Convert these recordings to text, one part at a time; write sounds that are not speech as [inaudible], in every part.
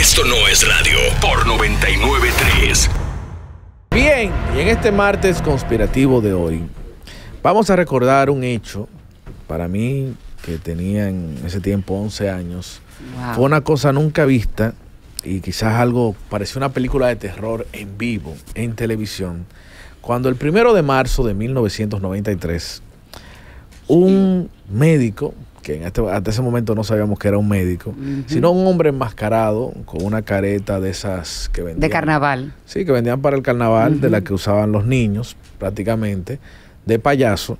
Esto no es radio por 993. Bien, y en este martes conspirativo de hoy, vamos a recordar un hecho, para mí, que tenía en ese tiempo 11 años. Wow. Fue una cosa nunca vista y quizás algo, pareció una película de terror en vivo, en televisión, cuando el primero de marzo de 1993, un médico, que en este, hasta ese momento no sabíamos que era un médico, sino un hombre enmascarado con una careta de esas que vendían. De carnaval. Sí, que vendían para el carnaval, de la que usaban los niños, prácticamente, de payaso,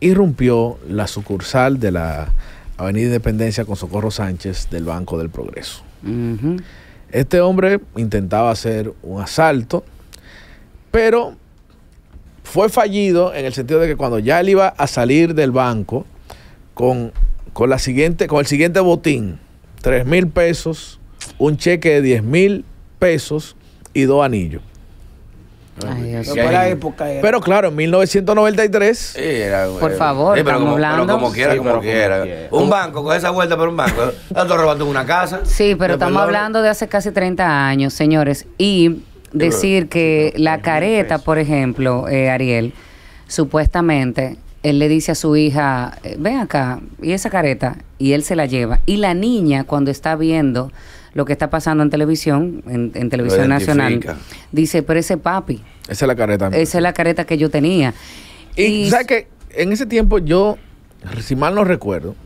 irrumpió la sucursal de la Avenida Independencia con Socorro Sánchez del Banco del Progreso. Este hombre intentaba hacer un asalto, pero fue fallido en el sentido de que cuando ya él iba a salir del banco con, con, la siguiente, con el siguiente botín, 3 mil pesos, un cheque de 10 mil pesos y dos anillos. Ay, Dios Pero época era. Pero claro, en 1993, Sí, era, Por era- favor, sí, pero estamos como, pero hablando. como quiera, Sí, como pero como quiera. Un banco, coge esa vuelta por un banco. Estás robando una casa. Sí, pero ¿Me estamos hablando de hace casi 30 años, señores. Y decir que la careta, por ejemplo, eh, Ariel, supuestamente, él le dice a su hija, eh, ven acá, y esa careta, y él se la lleva. Y la niña, cuando está viendo lo que está pasando en televisión, en, en televisión nacional, dice, pero ese papi, esa es la careta. mía. esa es la careta que yo tenía. Y, ¿sabes que En ese tiempo yo, si mal no recuerdo,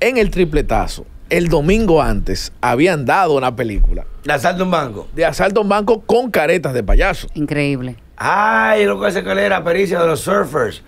en el tripletazo, el domingo antes, habían dado una película Le asalta un banco. de asalto a un banco con caretas de payaso. Increíble. Ay, lo que hace que era pericia de los surfers.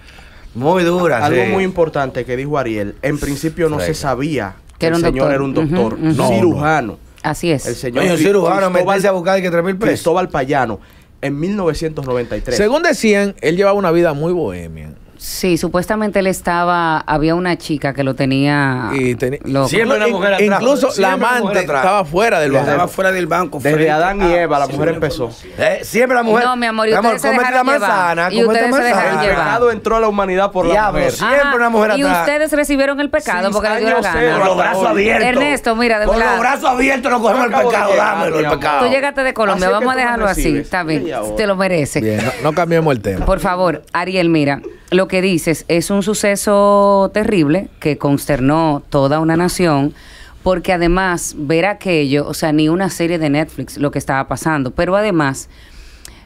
Muy dura, Algo sí. muy importante que dijo Ariel, en principio no Freca. se sabía Que el un señor doctor. era un doctor, un cirujano. Así es. El señor Oye, cirujano Cristóbal- meterse a buscar que 3 mil pesos. Cristóbal Payano en 1993. Según decían, él llevaba una vida muy bohemia. Sí, supuestamente él estaba, había una chica que lo tenía Y teni- loco. Siempre una mujer atrás. Incluso Siempre la mujer amante estaba fuera del Estaba banco. fuera del banco. Desde frente Adán y Eva la sí, mujer empezó. Eh, siempre la mujer. No, mi amor, y amor, ustedes se cómete dejaron la manzana. Y cómete ustedes se manzana. dejaron El llevar. pecado entró a la humanidad por la Diablo, mujer. sí. Siempre una mujer y atrás. ustedes recibieron el pecado porque le dio la cero, Con gana. los brazos abiertos. Ernesto, mira, de Con los brazos abiertos nos cogemos el pecado. Dámelo, el amor. pecado. Tú llegaste de Colombia, vamos a dejarlo así, está bien, te lo mereces. Bien, no, no cambiemos el tema. Por favor, Ariel, mira, lo que dices es un suceso terrible que consternó toda una nación, porque además ver aquello, o sea, ni una serie de Netflix lo que estaba pasando, pero además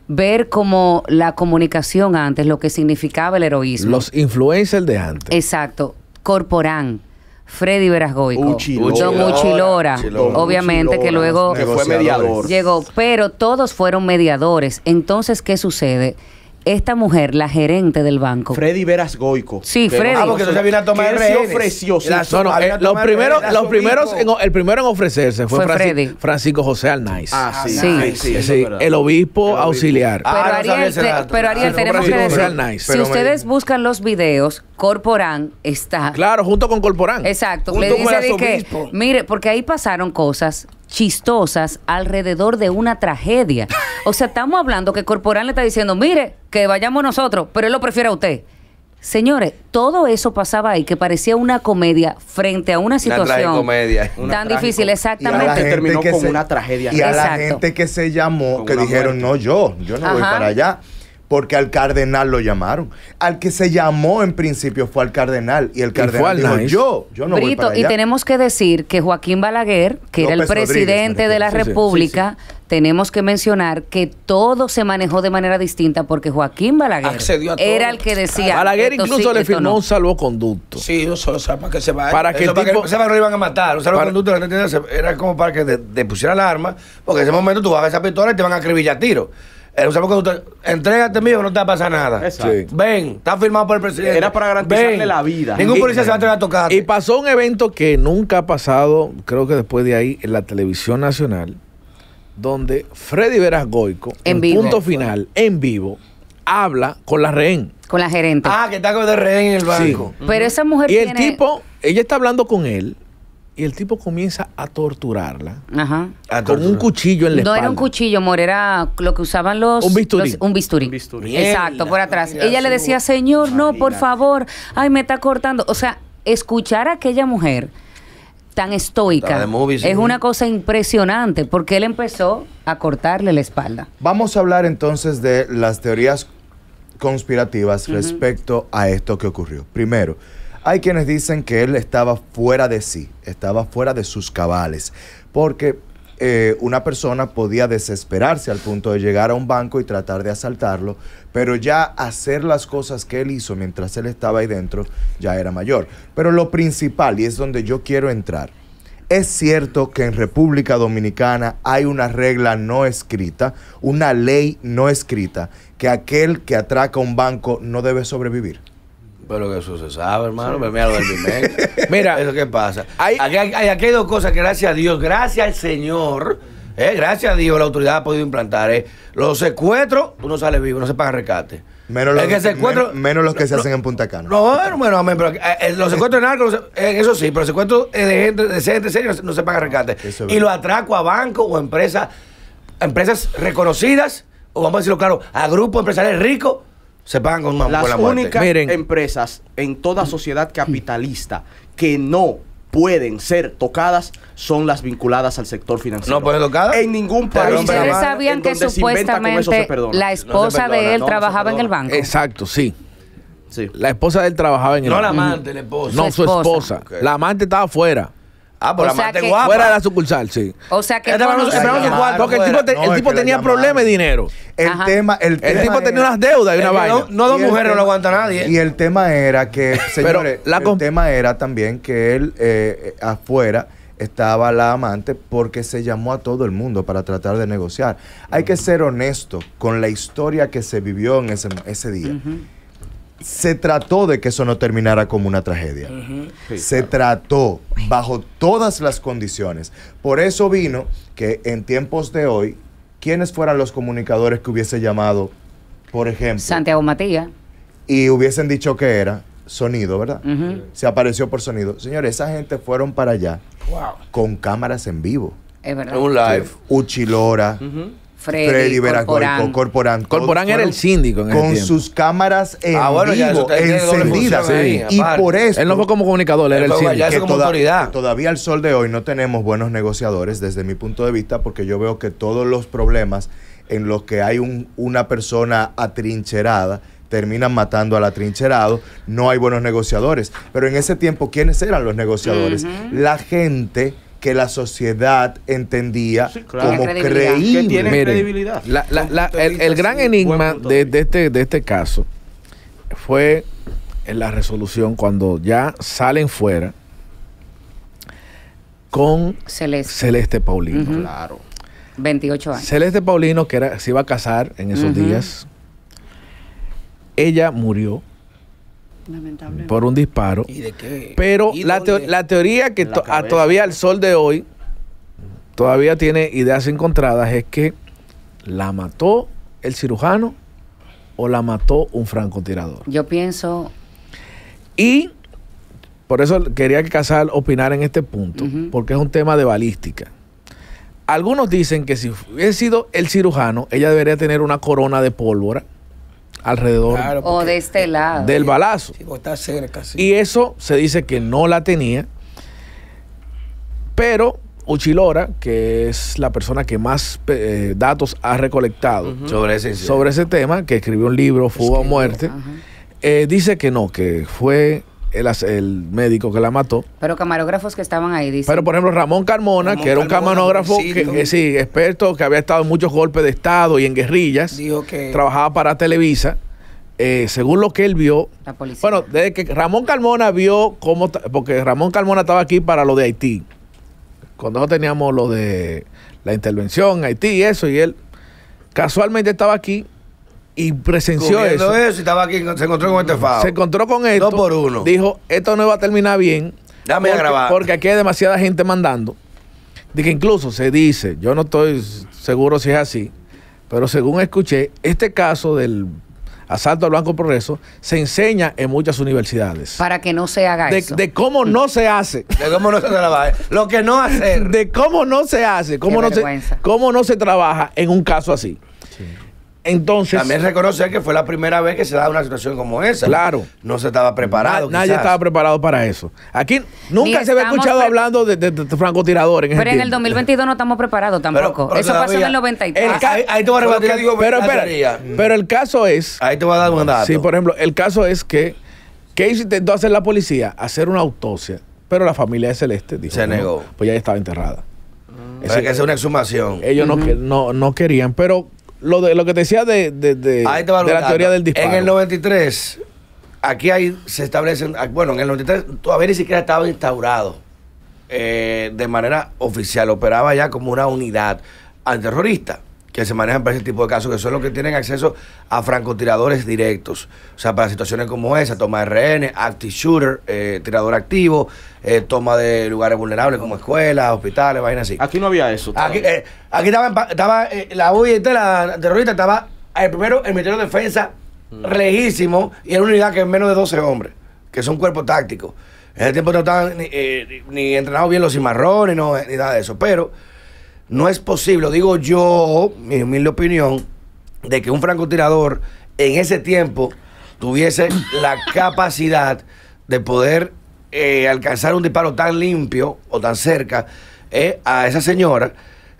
ver como la comunicación antes, lo que significaba el heroísmo. Los influencers de antes. Exacto, Corporán. Freddy Verasgoico, Uchilora. Don Uchilora, Uchilora. obviamente que luego que fue mediador. Llegó, pero todos fueron mediadores. Entonces, ¿qué sucede? Esta mujer, la gerente del banco. Freddy Veras Goico. Sí, Freddy. Ah, porque entonces había una toma que de se ofreció, No, no, eh, los primeros, los primeros, en, el primero en ofrecerse fue, Fue Franci- Freddy. Francisco José Alnaiz. Ah, sí. Sí. sí, sí, el obispo auxiliar. Ah, Pero no Ariel, te- pero Ariel, Ah, tenemos que Francisco decir, José Alnaiz. si ustedes buscan los videos, Corporán está. Claro, junto con Corporán. Exacto. Junto Le con dice que, mire, porque ahí pasaron cosas chistosas alrededor de una tragedia. O sea, estamos hablando que Corporán le está diciendo, mire, que vayamos nosotros, pero él lo prefiere a usted. Señores, todo eso pasaba ahí que parecía una comedia frente a una situación tan difícil, y a la exactamente. gente terminó que con se- una tragedia. Y a la gente que se llamó, Con que dijeron, muerte. no, yo, yo no voy para allá. Porque al cardenal lo llamaron. Al que se llamó en principio fue al cardenal. Y el cardenal al dijo, Nice. yo, yo no voy Brito, para y allá. tenemos que decir que Joaquín Balaguer, que era el presidente de la refiero. Sí, sí, República, tenemos que mencionar que todo se manejó de manera distinta porque Joaquín Balaguer Accedió a todo. era el que decía. Balaguer incluso sí, le firmó no. un salvoconducto. Sí, solo sé para que se vaya. Para que Eso el para tipo... que no lo iban a matar. O sea, Para- la gente era como para que te, te pusieran la arma, porque en ese momento tú vas a esa pistola y te van a acribillar a tiro. Un salvoconducto, entrégate mío que no te va a pasar nada. Exacto. Sí. Ven, está firmado por el presidente. Era para garantizarle Ven. la vida. Ningún Y- policía se va a atrever a tocar. Y pasó un evento que nunca ha pasado, creo que después de ahí, en la televisión nacional, donde Freddy Veras Goico, En en vivo. punto final, en vivo, habla con la rehén. Con la gerente. Ah, que está con de rehén en el banco. Pero esa mujer Y el tiene- tipo, ella está hablando con él, y el tipo comienza a torturarla Ajá. A con un cuchillo en la No espalda. era un cuchillo, amor, era lo que usaban los... Un bisturí. los- un bisturí. Un bisturí. Exacto, por atrás. Ella le decía, Imagínate. señor, no, por favor, ay, me está cortando. O sea, escuchar a aquella mujer tan estoica. La de movie, sí. Es una cosa impresionante porque él empezó a cortarle la espalda. Vamos a hablar entonces de las teorías conspirativas respecto a esto que ocurrió. Primero, hay quienes dicen que él estaba fuera de sí, estaba fuera de sus cabales, porque eh, una persona podía desesperarse al punto de llegar a un banco y tratar de asaltarlo, pero ya hacer las cosas que él hizo mientras él estaba ahí dentro ya era mayor. Pero lo principal, y es donde yo quiero entrar, es cierto que en República Dominicana hay una regla no escrita, una ley no escrita, que aquel que atraca un banco no debe sobrevivir. Pero que eso se sabe, hermano. Pero mira lo. [laughs] Mira, ¿Eso qué pasa? hay- aquí, hay, aquí hay dos cosas que gracias a Dios, gracias al Señor, eh, gracias a Dios la autoridad ha podido implantar. eh. Los secuestros, tú no sales vivo, no se paga rescate. Menos los, que secuestro- men- menos los que se no, hacen en Punta Cana. No, bueno, bueno, amén, pero eh, los secuestros de narcos, eh, eso sí, pero los secuestros eh, de gente, de gente seria no se- no se paga rescate. Eso Y verdad. los atracos a bancos o empresas, empresas reconocidas, o vamos a decirlo claro, a grupos empresariales ricos, se pagan con, Las con la muerte. únicas Miren. empresas en toda sociedad capitalista que no pueden ser tocadas son las vinculadas al sector financiero. ¿No pueden tocadas? En ningún país. pero, Ustedes sabían que supuestamente perdona. la esposa perdona, de él no, trabajaba en el banco. Exacto, sí. Sí. La esposa de él trabajaba en el No la banco. amante, la esposa. No, Su su esposa. La amante estaba afuera. Ah, por O la sea amante que- guapa. Fuera de la sucursal, sí. O sea que no cuarto Porque el tipo, te- No, el es tipo que la tenía problemas de dinero. El Ajá. tema, el, El tema tipo tenía unas deudas y una vaina. no, no dos Y el mujeres no tema- lo aguanta nadie. Y el tema era que, [laughs] señores, la el tema era también que él eh, afuera estaba la amante porque se llamó a todo el mundo para tratar de negociar. Hay que ser honesto con la historia que se vivió en ese, ese día. Se trató de que eso no terminara como una tragedia. se trató bajo todas las condiciones. Por eso vino que en tiempos de hoy, ¿quiénes fueran los comunicadores que hubiese llamado, por ejemplo? Santiago Matías. y hubiesen dicho que era sonido, ¿verdad? Se apareció por sonido. Señores, esa gente fueron para allá con cámaras en vivo. Es verdad. un live. Uchilora, Freddy, Freddy, Corporán. Corporán. Corporán era el síndico en Con tiempo. sus cámaras en Ah, bueno, vivo, encendidas. y por eso... Él no fue como comunicador, él era el síndico. como autoridad. todavía al sol de hoy no tenemos buenos negociadores desde mi punto de vista porque yo veo que todos los problemas en los que hay un- una persona atrincherada terminan matando al atrincherado, no hay buenos negociadores. Pero en ese tiempo, ¿quiénes eran los negociadores? La gente que la sociedad entendía claro. como creíble. Que tiene Miren, credibilidad. la- el, el gran enigma de, de este, de este caso fue en la resolución cuando ya salen fuera con Celeste. Celeste Paulino. Claro. 28 años. Celeste Paulino, que era, se iba a casar en esos días, ella murió Lamentable. por un disparo. ¿Y de qué? Pero ¿Y la, teo- dónde? la teoría que En la to- a- cabeza. todavía al sol de hoy todavía tiene ideas encontradas es que la mató el cirujano o la mató un francotirador. Yo pienso, Y por eso quería que Casal opinara en este punto, porque es un tema de balística. Algunos dicen que si hubiese sido el cirujano, ella debería tener una corona de pólvora alrededor Claro, o de este lado. del balazo. Sí, está cerca, sí. Y eso se dice que no la tenía. Pero Uchilora, que es la persona que más eh, datos ha recolectado Sobre ese sobre ese tema, que escribió un libro, Fuga o Muerte, eh, dice que no, que fue el, as- el médico que la mató. Pero camarógrafos que estaban ahí dicen. Pero por ejemplo, Ramón Carmona, Ramón que era un Carmona, sí, que, eh, sí, experto, que había estado en muchos golpes de Estado y en guerrillas, Dijo que. trabajaba para Televisa. eh, según lo que él vio, La policía. bueno, desde que Ramón Carmona vio cómo, porque Ramón Carmona estaba aquí para lo de Haití. Cuando nosotros teníamos lo de la intervención en Haití y eso, y él casualmente estaba aquí y presenció eso. eso y estaba aquí, se encontró con este fao. Se encontró con esto. Dos por uno. Dijo, esto no va a terminar bien. Dame a porque, grabar. Porque aquí hay demasiada gente mandando. De que incluso se dice, yo no estoy seguro si es así, pero según escuché, este caso del asalto al Banco Progreso se enseña en muchas universidades. para que no se haga De, eso. de cómo no se hace. De cómo no se trabaja. Lo que no hacer. De cómo no se hace, cómo, no se, vergüenza. cómo no se trabaja en un caso así. Entonces, También reconocer que fue la primera vez que se da una situación como esa. Claro. No se estaba preparado. na- nadie estaba preparado para eso. Aquí Ni nunca se había escuchado pre- hablando de, de, de francotiradores. En ese Pero en el tiempo. 2022 no estamos preparados tampoco. pero Eso pasó en el 93. El Ah, ca- ahí, ahí te voy a rebatir que digo, Pero, espera, teoría. pero el caso es, Ahí te voy a dar un dato. sí, por ejemplo, el caso es que ¿qué intentó hacer la policía? Hacer una autopsia, pero la familia de Celeste dijo Se que no, negó. pues ya estaba enterrada. Pero hay que hacer una exhumación. Ellos no, que- no, no querían, pero lo de lo que te decía de, de, de- Ahí te va de la teoría del disparo. En el 93, aquí hay, se establecen, ah, bueno, en el 93 todavía ni siquiera estaba instaurado eh, de manera oficial, operaba ya como una unidad antiterrorista que se manejan para ese tipo de casos, que son los que tienen acceso a francotiradores directos. O sea, para situaciones como esa, toma de rehenes, active shooter, eh, tirador activo, eh, toma de lugares vulnerables como escuelas, hospitales, vainas así. Aquí no había eso. Aquí, eh, aquí estaba, estaba eh, la UIT, la terrorista, estaba el primero, el Ministerio de Defensa, lejísimo, y era una unidad que es menos de 12 hombres, que son cuerpos tácticos. En ese tiempo no estaban ni, eh, ni- ni entrenados bien los cimarrones, no, ni nada de eso. Pero no es posible, digo yo, mi humilde opinión, de que un francotirador en ese tiempo tuviese la [laughs] capacidad de poder eh, alcanzar un disparo tan limpio o tan cerca eh, a esa señora,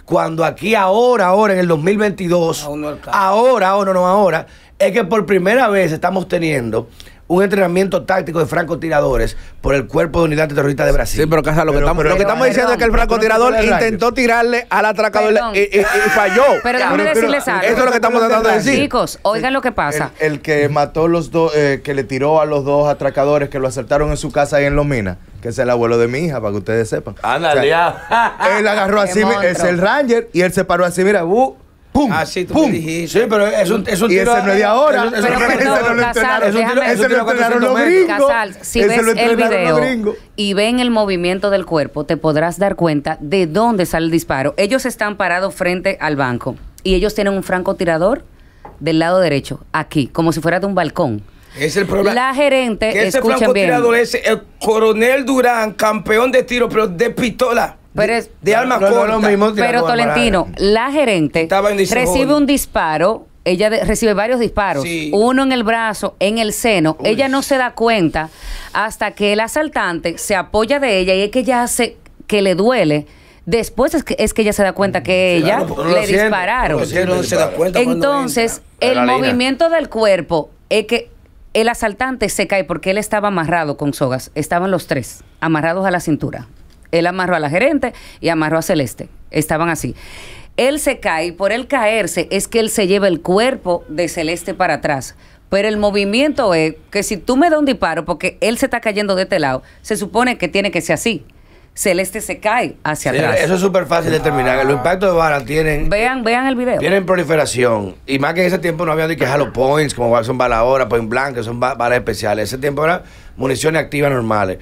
cuando aquí ahora, ahora en el 2022, Aún no alcanza. ahora, ahora, no ahora, es que por primera vez estamos teniendo un entrenamiento táctico de francotiradores por el Cuerpo de Unidad Terrorista de Brasil. Sí, pero Casa, lo que Pero- estamos, pero- lo que estamos diciendo es que el francotirador intentó tirarle al atracador y, y- y falló. Pero déjame pero- decirles algo. Eso es lo que estamos tratando de decir. Chicos, oigan lo que pasa. El, el que mató los dos, eh, que le tiró a los dos atracadores que lo asaltaron en su casa ahí en Lomina, que es el abuelo de mi hija, para que ustedes sepan. Ándale, O sea, ya. Él agarró [laughs] así, es el Ranger, y él se paró así, mira, bu, pum, Ah, sí, tú pum. me dijiste. Sí, pero es un, es un Y tiro. ese no es de ahora. es un- es Pero un- ese perdón, no lo Casal, entrenaron, es un tiro- déjame- es un ese lo entrenaron los 400 metros. gringos. Casal, si Ese ves lo el entrenaron los video gringos. y ven el movimiento del cuerpo, te podrás dar cuenta de dónde sale el disparo. Ellos están parados frente al banco y ellos tienen un francotirador del lado derecho, aquí, como si fuera de un balcón. Es el problema. La gerente, que ese escuchen bien. francotirador es el coronel Durán, campeón de tiro, pero de pistola. Pero de, es- de arma No, no, corta. lo mismo. Pero Tolentino, la gerente recibe un disparo, ella de- recibe varios disparos, Sí. uno en el brazo, en el seno, ella no se da cuenta hasta que el asaltante se apoya de ella y es que ella hace que le duele. Después es que, es que ella se da cuenta que ella Claro, le siente, dispararon. no lo siente. Pero no se da cuenta cuando Entonces, el movimiento del cuerpo es que el asaltante se cae porque él estaba amarrado con sogas. Estaban los tres amarrados a la cintura. Él amarró a la gerente y amarró a Celeste. Estaban así. Él se cae y por él caerse es que él se lleva el cuerpo de Celeste para atrás. Pero el movimiento es que si tú me das un disparo porque él se está cayendo de este lado, se supone que tiene que ser así. Celeste se cae hacia Sí, atrás. Eso es súper fácil de determinar. Los impactos de bala tienen, Vean, vean el video. tienen proliferación. Y más que en ese tiempo no había de que Points, como son balas ahora, Point Blank, que son ba- balas especiales. Ese tiempo eran municiones activas normales.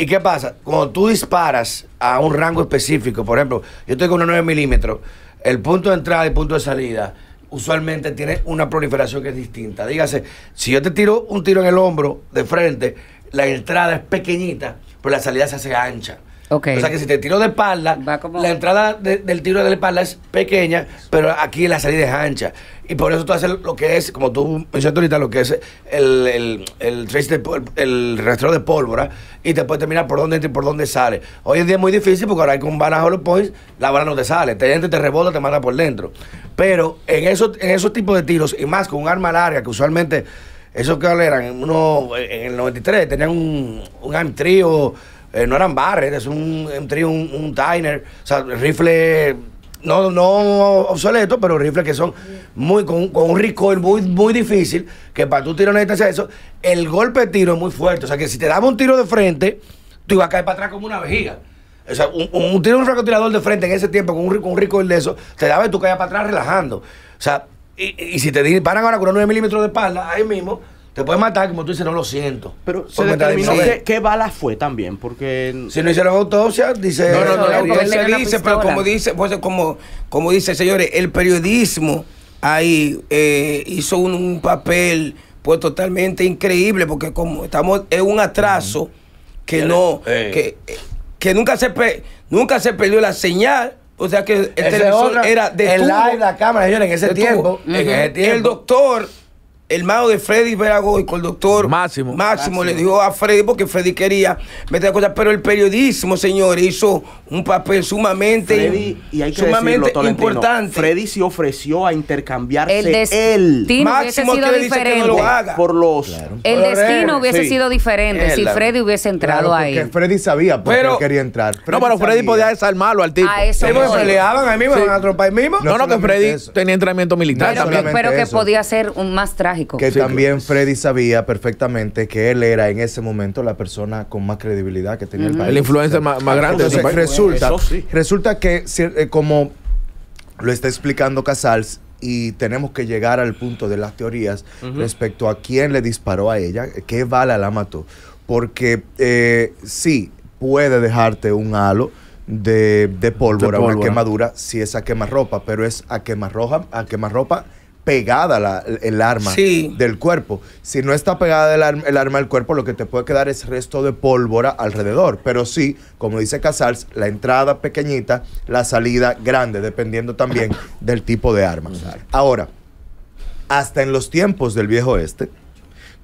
¿Y qué pasa? Cuando tú disparas a un rango específico, por ejemplo, yo estoy con una 9 milímetros, el punto de entrada y punto de salida usualmente tiene una proliferación que es distinta. Dígase, si yo te tiro un tiro en el hombro de frente, la entrada es pequeñita, pero la salida se hace ancha. O sea que si te tiro de espalda, como- la entrada de- del tiro de la espalda es pequeña, pero aquí la salida es ancha. Y por eso tú haces lo que es, como tú mencionaste ahorita, lo que es el, el, el, trace de el rastreo de pólvora y te puedes terminar por dónde entra y por dónde sale. Hoy en día es muy difícil porque ahora hay con balas hollow points, la bala no te sale. Te entra, te rebota, te manda por dentro. Pero en esos, en esos tipos de tiros, y más con un arma larga, que usualmente, esos que eran, uno en el 93, tenían un, un arm trio, eh, no eran barres, es un, un un, un o sea, rifle no, no obsoleto, pero rifles que son muy con, un- con un recoil muy, muy difícil, que para tú tirar una distancia eso, el golpe de tiro es muy fuerte. O sea, que si te daba un tiro de frente, tú ibas a caer para atrás como una vejiga. O sea, un, un- un tiro de un francotirador de frente en ese tiempo con un, con un recoil de eso, te daba y tú caías para atrás relajando. O sea, y, y si te disparan ahora con unos 9 milímetros de espalda, ahí mismo, te puedes matar, como tú dices, no lo siento. Pero se determinó bala fue también, porque... Si no hicieron autopsia, dice... No, no, no, una dice, pero como dice, pues, como, como dice, señores, el periodismo ahí eh, hizo un, un papel pues totalmente increíble, porque como estamos en un atraso que no, Eh. que, que nunca se pe- nunca se perdió la señal O sea que el es televisor otra. era de el tubo. live, la cámara, señores, en ese tiempo. En ese tiempo. El doctor, el hermano de Freddy Veragoy, con el doctor Máximo. Máximo, le dijo a Freddy porque Freddy quería meter cosas, pero el periodismo, señores, hizo un papel sumamente, Freddy, y hay que sumamente decirlo, Tolentino, importante. Freddy se ofreció a intercambiarse El él Máximo sido que le dice que no diferente. lo haga. por los El destino hubiese sí. sido diferente si. Freddy hubiese entrado Claro, ahí. porque Freddy sabía por Pero- qué quería entrar. No, pero Freddy sabía. podía desarmarlo al tipo. A eso Sí, voy. peleaban ahí mismo, Sí. van a trompar ahí mismo. No, no, que Freddy eso. tenía entrenamiento militar pero, también. que, solamente pero que eso. podía ser un más trágico. Que Sí, también Freddy sabía perfectamente que él era en ese momento la persona con más credibilidad que tenía el país. El influencer más, más grande. de ese Entonces, país. resulta, Eso sí. resulta que eh, como lo está explicando Casals y tenemos que llegar al punto de las teorías respecto a quién le disparó a ella, qué bala la mató. Porque eh, sí, puede dejarte un halo de, de pólvora, De una quemadura, si es a quemarropa, pero es a quemarropa, a quemarropa pegada la- el arma Sí. del cuerpo. Si no está pegada el, arma- el arma al cuerpo, lo que te puede quedar es resto de pólvora alrededor. Pero sí, como dice Casals, la entrada pequeñita, la salida grande, dependiendo también [coughs] del tipo de arma. Ahora, hasta en los tiempos del viejo oeste,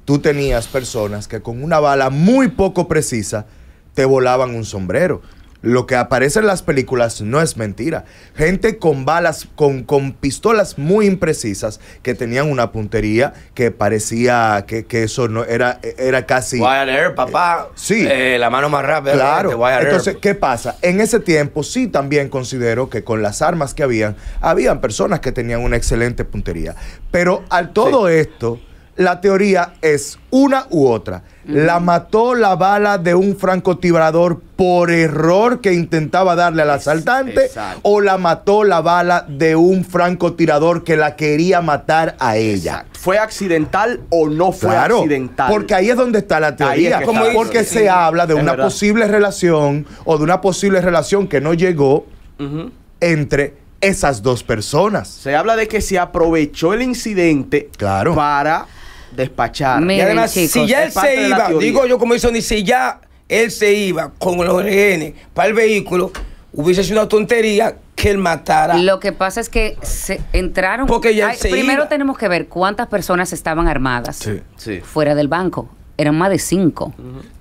tú tenías personas que con una bala muy poco precisa te volaban un sombrero. Lo que aparece en las películas no es mentira. Gente con balas, con, con pistolas muy imprecisas que tenían una puntería que parecía que, que eso no era, era casi. Wyatt Earp, papá. Sí. Eh, la mano más rápida. Claro. Entonces, ¿qué pasa? En ese tiempo sí también considero que con las armas que habían, habían personas que tenían una excelente puntería. Pero al todo esto, la teoría es una u otra. La mató la bala de un francotirador por error que intentaba darle al asaltante exacto. o la mató la bala de un francotirador que la quería matar a ella. ¿Fue accidental o no fue Claro, accidental? porque ahí es donde está la es teoría. está. porque se sí. habla de Es una verdad. posible relación o de una posible relación que no llegó entre esas dos personas. Se habla de que se aprovechó el incidente Claro. para despachar. Y además, chicos, si ya él se iba, digo yo como dice Oni, si ya él se iba con los rehenes para el vehículo, hubiese sido una tontería que él matara. Lo que pasa es que se entraron. Porque ya Ay, se primero iba. tenemos que ver cuántas personas estaban armadas Sí. Sí. fuera del banco. Eran más de cinco.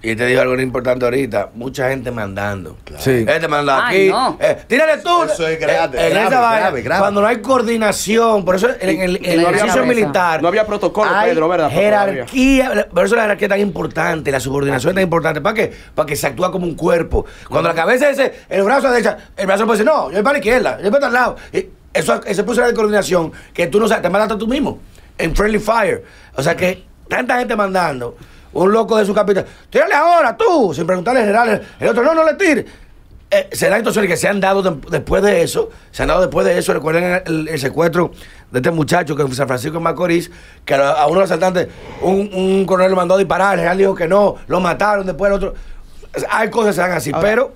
Y te digo algo importante ahorita, mucha gente mandando. Sí. Este manda Ay, aquí. no. eh, tírale tú. Eso es grave, Eh, en grave, esa vaina, grave, grave. Cuando no hay coordinación, por eso en el, en el ejercicio militar. No había protocolo, hay Pedro, ¿verdad? Jerarquía. Por eso la jerarquía es tan importante, la subordinación es tan importante. ¿Para qué? Para que se actúa como un cuerpo. Cuando la cabeza dice, el brazo a la derecha, el brazo puede decir, no, yo voy para la izquierda, yo voy para el lado. Y Eso, ese puso de coordinación que tú no sabes, te mandaste tú mismo. En Friendly Fire. O sea que tanta gente mandando. Un loco de su capitán, tírale ahora tú, sin preguntarle al general. El otro, no, no le tire. Eh, se dan situaciones que se han dado de- después de eso, se han dado después de eso, recuerden el, el secuestro de este muchacho que en San Francisco de Macorís, que a, a uno de los asaltantes, un, un coronel lo mandó a disparar, el general dijo que no, lo mataron, después el otro. Hay cosas que se dan así, Ahora- pero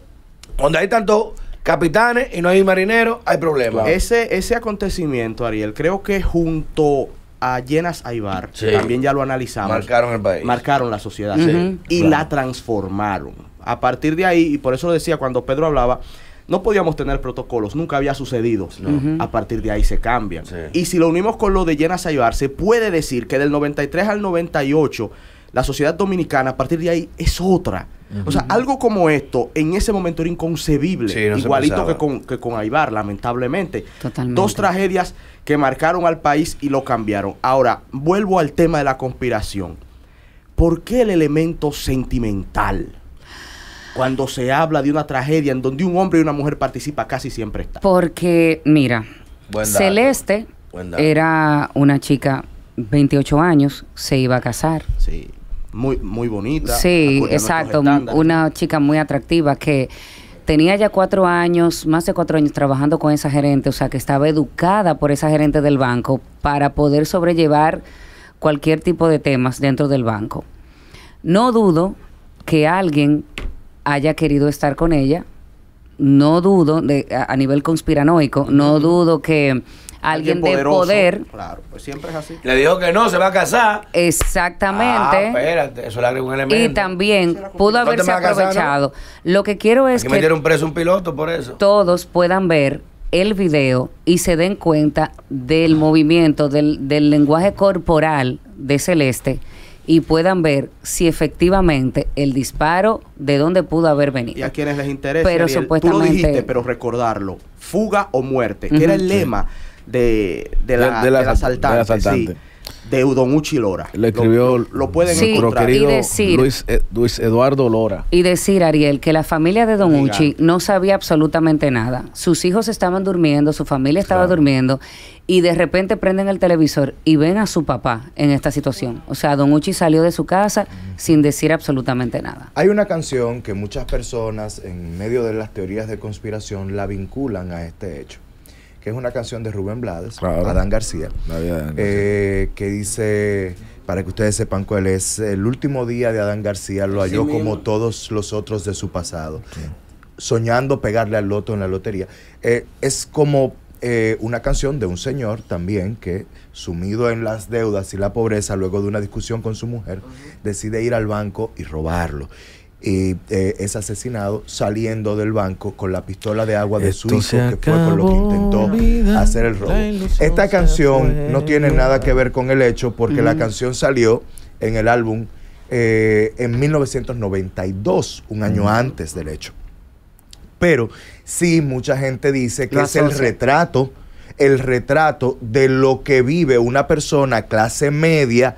donde hay tantos capitanes y no hay marineros, hay problemas. Ese, ese acontecimiento, Ariel, creo que junto a Llenas Aibar, Sí. también ya lo analizamos. Marcaron el país. Marcaron la sociedad. Sí, y claro. la transformaron. A partir de ahí, y por eso lo decía cuando Pedro hablaba, no podíamos tener protocolos, nunca había sucedido. A partir de ahí se cambian. Sí. Y si lo unimos con lo de Llenas Aibar, se puede decir que del 93 al 98, la sociedad dominicana, a partir de ahí, es otra. O sea, algo como esto en ese momento era inconcebible. Sí, no igualito que con, que con Aibar, lamentablemente. Totalmente. Dos tragedias que marcaron al país y lo cambiaron. Ahora, vuelvo al tema de la conspiración. ¿Por qué el elemento sentimental? Cuando se habla de una tragedia en donde un hombre y una mujer participa, casi siempre está. Porque, mira. Celeste era una chica, 28 años, se iba a casar. Sí, muy, muy bonita. Sí, exacto. Una chica muy atractiva que tenía ya cuatro años, más de cuatro años trabajando con esa gerente, o sea, que estaba educada por esa gerente del banco para poder sobrellevar cualquier tipo de temas dentro del banco. No dudo que alguien haya querido estar con ella. No dudo, de, a, a nivel conspiranoico, no dudo que alguien de poder Claro, pues siempre es así. Le dijo que no, se va a casar. Exactamente. Ah, espérate, eso le agrega un elemento. y también pudo ¿No te haberse casar, no? aprovechado. Lo que quiero Hay es que que metieron preso un piloto por eso. todos puedan ver el video y se den cuenta del movimiento, del, del lenguaje corporal de Celeste y puedan ver si efectivamente el disparo de dónde pudo haber venido. Y a quienes les interesa, Pero Ariel, tú lo supuestamente- dijiste, pero recordarlo, fuga o muerte, que era el lema de, de la, De- de la del asal- asaltante, asaltante. sí, de Don Uchi Lora. Lo escribió lo, lo pueden Sí, encontrar. querido y decir- Luis, eh, Luis Eduardo Lora. Y decir, Ariel, que la familia de Don. Uchi no sabía absolutamente nada. Sus hijos estaban durmiendo, su familia estaba Claro. durmiendo, y de repente prenden el televisor y ven a su papá en esta situación. O sea, Don Uchi salió de su casa sin decir absolutamente nada. Hay una canción que muchas personas, en medio de las teorías de conspiración, la vinculan a este hecho. Que es una canción de Rubén Blades, Claro. Adán García, eh, que dice, para que ustedes sepan cuál es, el último día de Adán García lo halló como todos los otros de su pasado, soñando pegarle al loto en la lotería. Eh, es como eh, una canción de un señor también que, sumido en las deudas y la pobreza, luego de una discusión con su mujer, decide ir al banco y robarlo. Y eh, es asesinado saliendo del banco con la pistola de agua de su hijo, que fue con lo que intentó vida, hacer el robo. Esta canción fue. no tiene nada que ver con el hecho porque la canción salió en el álbum eh, en 1992, un año antes del hecho. Pero sí, mucha gente dice que es el retrato, el retrato de lo que vive una persona clase media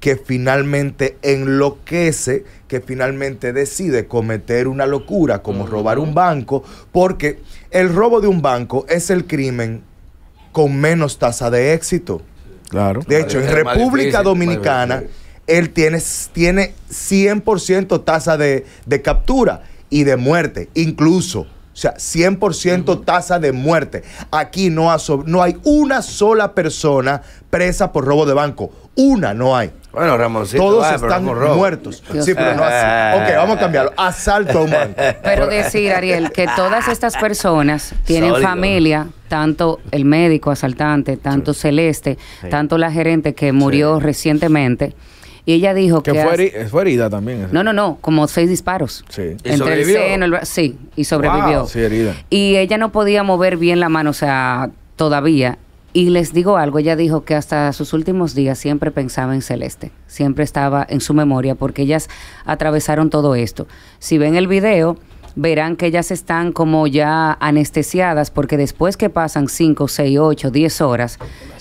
que finalmente enloquece, que finalmente decide cometer una locura como robar un banco, porque el robo de un banco es el crimen con menos tasa de éxito. Claro. De hecho, en República Dominicana, él tiene, tiene 100% tasa de, de captura y de muerte, incluso. O sea, 100% tasa de muerte. Aquí no, ha so- no hay una sola persona presa por robo de banco. Una no hay. Bueno, Ramoncito. Todos están muertos. Dios Sí, pero no así. Ok, vamos a cambiarlo. Asalto a un banco. Pero decir, Ariel, que todas estas personas [laughs] tienen Sólido. familia, tanto el médico asaltante, tanto Celeste, tanto la gerente que murió recientemente, y ella dijo Que que... fue, heri- fue herida también. No, no, no, como seis disparos. Sí. ¿Y Entre el seno, el sí, y sobrevivió. Wow, sí, herida. Y ella no podía mover bien la mano, o sea, todavía. Y les digo algo, ella dijo que hasta sus últimos días siempre pensaba en Celeste, siempre estaba en su memoria porque ellas atravesaron todo esto. Si ven el video, verán que ellas están como ya anestesiadas porque después que pasan 5, 6, 8, 10 horas,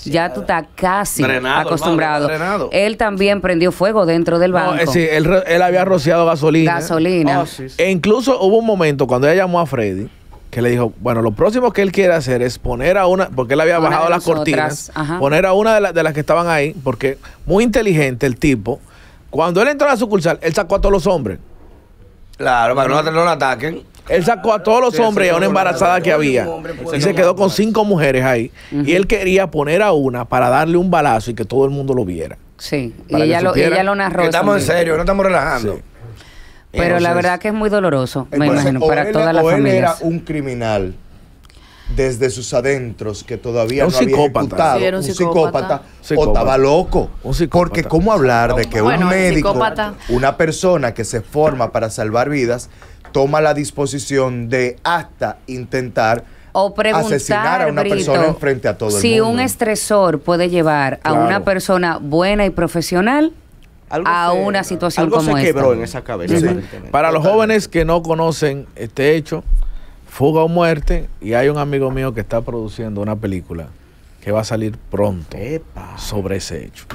ya tú estás casi Drenado, acostumbrado. hermano. Él también prendió fuego dentro del No, banco. eh, sí, él, había rociado gasolina. Gasolina. Oh, sí, sí. E incluso hubo un momento cuando ella llamó a Freddy que le dijo, bueno, lo próximo que él quiere hacer es poner a una, porque él había Una bajado las cortinas, poner a una de, las de las que estaban ahí, porque muy inteligente el tipo. Cuando él entró a la sucursal, él sacó a todos los hombres. Claro, para que no, no lo ataquen. Él sacó a todos los Sí, hombres y a una embarazada que había. Y se quedó con cinco mujeres ahí. Y él quería poner a una para darle un balazo y que todo el mundo lo viera. Sí, y ella lo, ella lo narró. Que estamos en serio, no estamos relajando. Sí. Pero la verdad que es muy doloroso, me Entonces, imagino, para él- todas las o él era familias. un criminal desde sus adentros que todavía Un no había psicópata. ejecutado, Sí, era un un psicópata. psicópata, o estaba loco. Un psicópata. Porque cómo hablar de que Bueno, un médico, una persona que se forma para salvar vidas, toma la disposición de hasta intentar O asesinar a una Brito, persona enfrente a todo el si mundo. un estresor puede llevar a una persona buena y profesional Algo a se- una situación algo como se esta. quebró en esa cabeza. Sí. aparentemente. Para los jóvenes que no conocen este hecho, fuga o muerte, y hay un amigo mío que está produciendo una película que va a salir pronto Epa. sobre ese hecho.